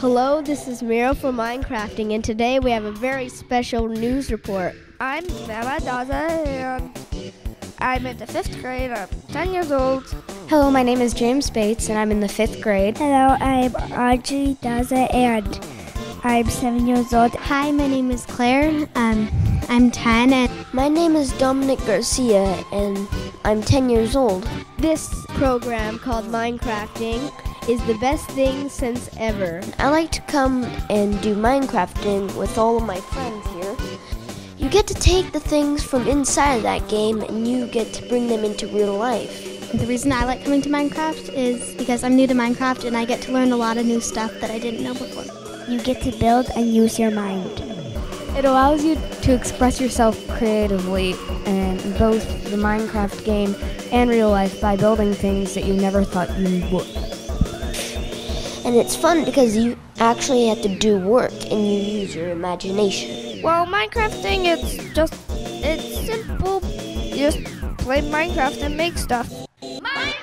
Hello, this is Miro from Minecrafting, and today we have a very special news report. I'm Bella Daza, and I'm in the fifth grade. I'm 10 years old. Hello, my name is James Bates, and I'm in the fifth grade. Hello, I'm Audrey Daza, and I'm seven years old. Hi, my name is Claire. Um, I'm 10, and my name is Dominic Garcia, and I'm 10 years old. This program called Minecrafting is the best thing since ever. I like to come and do Minecrafting with all of my friends here. You get to take the things from inside of that game and you get to bring them into real life. The reason I like coming to Minecraft is because I'm new to Minecraft and I get to learn a lot of new stuff that I didn't know before. You get to build and use your mind. It allows you to express yourself creatively in both the Minecraft game and real life by building things that you never thought you would and it's fun because you actually have to do work and you use your imagination. Well, Minecrafting, it's just, it's simple. You just play Minecraft and make stuff. Minecraft